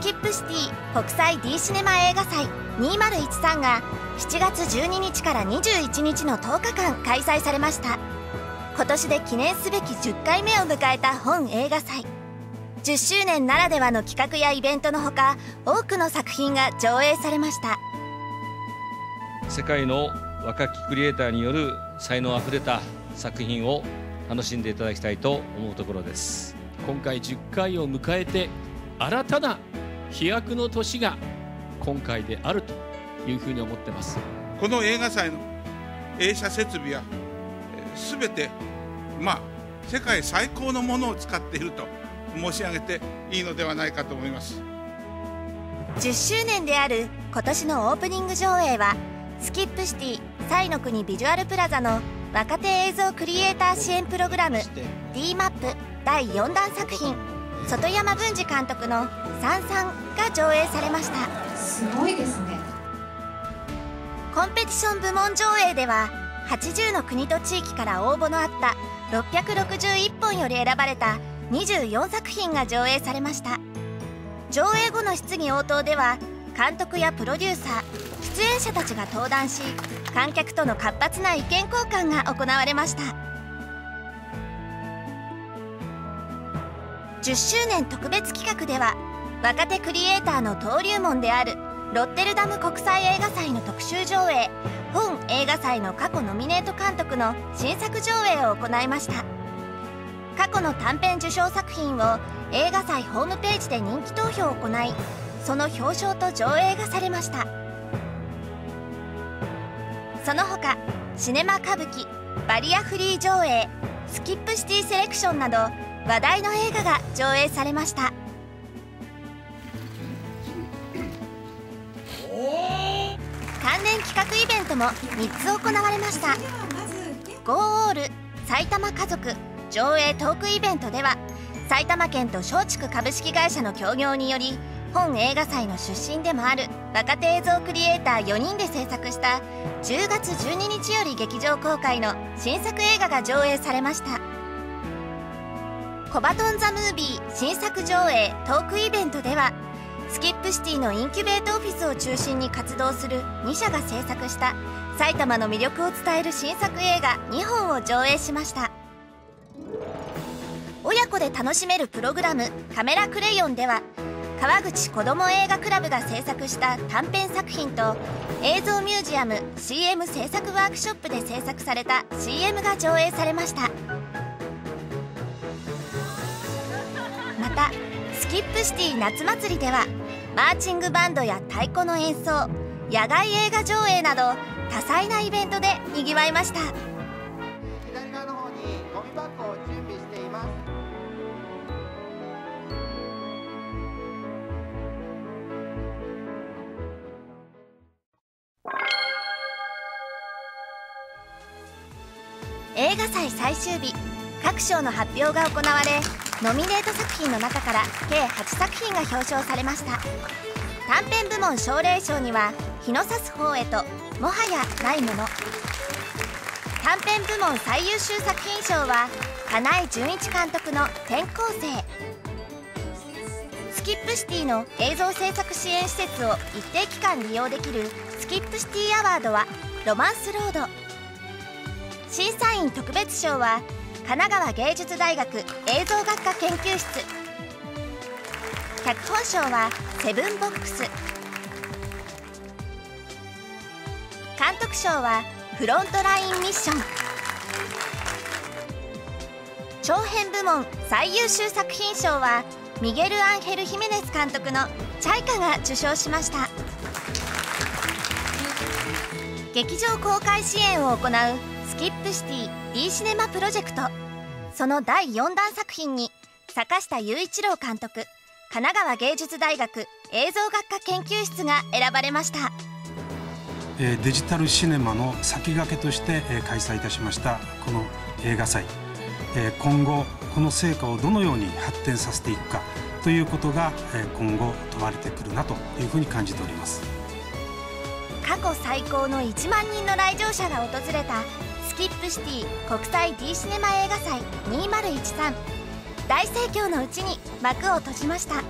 キップシティ国際 D シネマ映画祭2013が7月12日から21日の10日間開催されました。今年で記念すべき10回目を迎えた本映画祭。10周年ならではの企画やイベントのほか多くの作品が上映されました。世界の若きクリエイターによる才能あふれた作品を楽しんでいただきたいと思うところです。今回10回を迎えて新たな飛躍の年が今回であるというふうに思ってます。この映画祭の映写設備は全てまあ世界最高のものを使っていると申し上げていいのではないかと思います。10周年である今年のオープニング上映はスキップシティ彩の国ビジュアルプラザの若手映像クリエイター支援プログラム DMAP 第4弾作品外山文治監督の「さんさん」が上映されました。すごいですね。コンペティション部門上映では80の国と地域から応募のあった661本より選ばれた24作品が上映されました。上映後の質疑応答では監督やプロデューサー出演者たちが登壇し観客との活発な意見交換が行われました10周年特別企画では若手クリエイターの登竜門であるロッテルダム国際映画祭の特集上映本映画祭の過去ノミネート監督の新作上映を行いました。過去の短編受賞作品を映画祭ホームページで人気投票を行いその表彰と上映がされました。その他シネマ歌舞伎バリアフリー上映スキップシティセレクションなど話題の映画が上映されました。関連企画イベントも3つ行われました「ゴーオール埼玉家族」上映トークイベントでは埼玉県と松竹株式会社の協業により本映画祭の出身でもある若手映像クリエイター4人で制作した10月12日より劇場公開の新作映画が上映されました。コバトン・ザ・ムービー新作上映トークイベントではスキップシティのインキュベートオフィスを中心に活動する2社が制作した埼玉の魅力を伝える新作映画2本を上映しました。親子で楽しめるプログラム「カメラクレヨン」では川口子ども映画クラブが制作した短編作品と映像ミュージアム CM 制作ワークショップで制作された CM が上映されました。たスキップシティ夏祭りではマーチングバンドや太鼓の演奏野外映画上映など多彩なイベントでにぎわいました。左側の方にゴミ箱を準備しています。映画祭最終日各賞の発表が行われノミネート作品の中から計8作品が表彰されました。短編部門奨励賞には「日の差す方へともはやないもの」短編部門最優秀作品賞は金井純一監督の「転校生」スキップシティの映像制作支援施設を一定期間利用できるスキップシティアワードは「ロマンスロード」審査員特別賞は神奈川芸術大学映像学科研究室。脚本賞はセブンボックス。監督賞はフロントラインミッション。長編部門最優秀作品賞はミゲル・アンヘル・ヒメネス監督の「チャイカ」が受賞しました。劇場公開支援を行うスキップシティ D シネマプロジェクト。その第4弾作品に坂下雄一郎監督神奈川芸術大学映像学科研究室が選ばれました。デジタルシネマの先駆けとして開催いたしましたこの映画祭。今後この成果をどのように発展させていくかということが今後問われてくるなというふうに感じております。過去最高の1万人の来場者が訪れたキップシティ国際 D シネマ映画祭2013大盛況のうちに幕を閉じました。